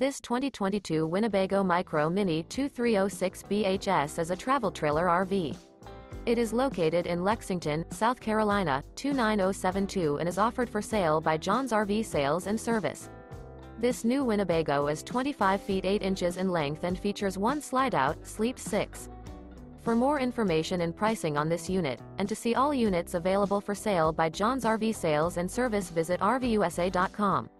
This 2022 Winnebago Micro Minnie 2306 BHS is a travel trailer RV. It is located in Lexington, South Carolina, 29072 and is offered for sale by John's RV Sales and Service. This new Winnebago is 25 feet 8 inches in length and features one slide-out, Sleep 6. For more information and pricing on this unit, and to see all units available for sale by John's RV Sales and Service visit RVUSA.com.